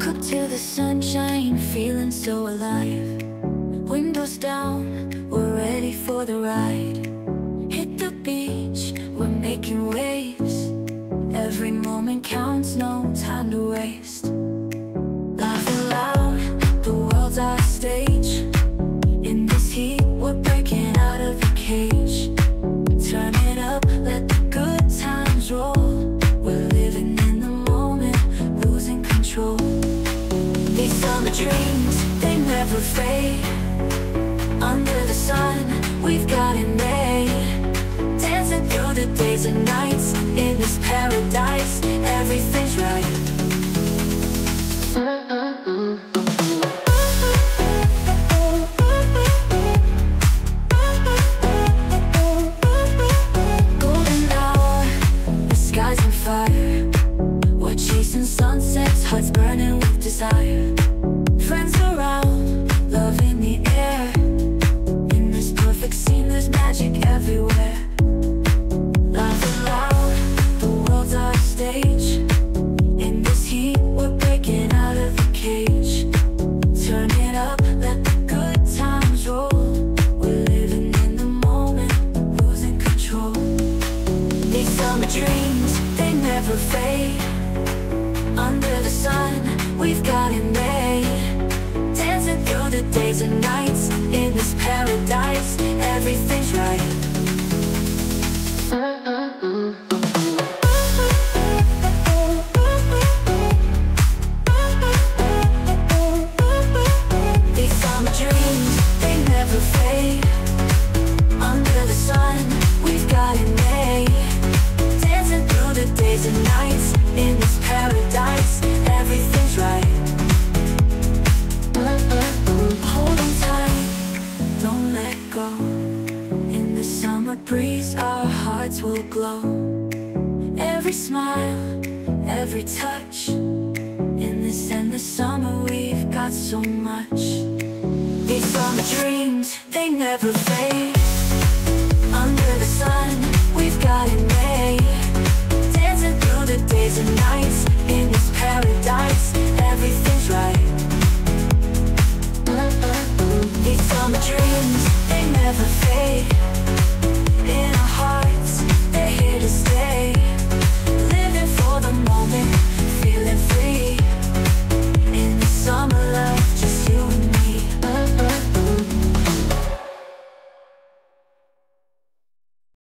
Out to the sunshine, feeling so alive. Windows down, we're ready for the ride. Hit the beach, we're making waves. Every moment counts, no time to waste Summer dreams, they never fade. Under the sun, we've got it made magic everywhere. The world's our stage. In this heat, we're breaking out of the cage. Turn it up, let the good times roll. We're living in the moment, losing control. These summer dreams, they never fade. Under the sun, we've got it made breeze, our hearts will glow. Every smile, every touch. In this endless summer, we've got so much. These summer dreams, they never fade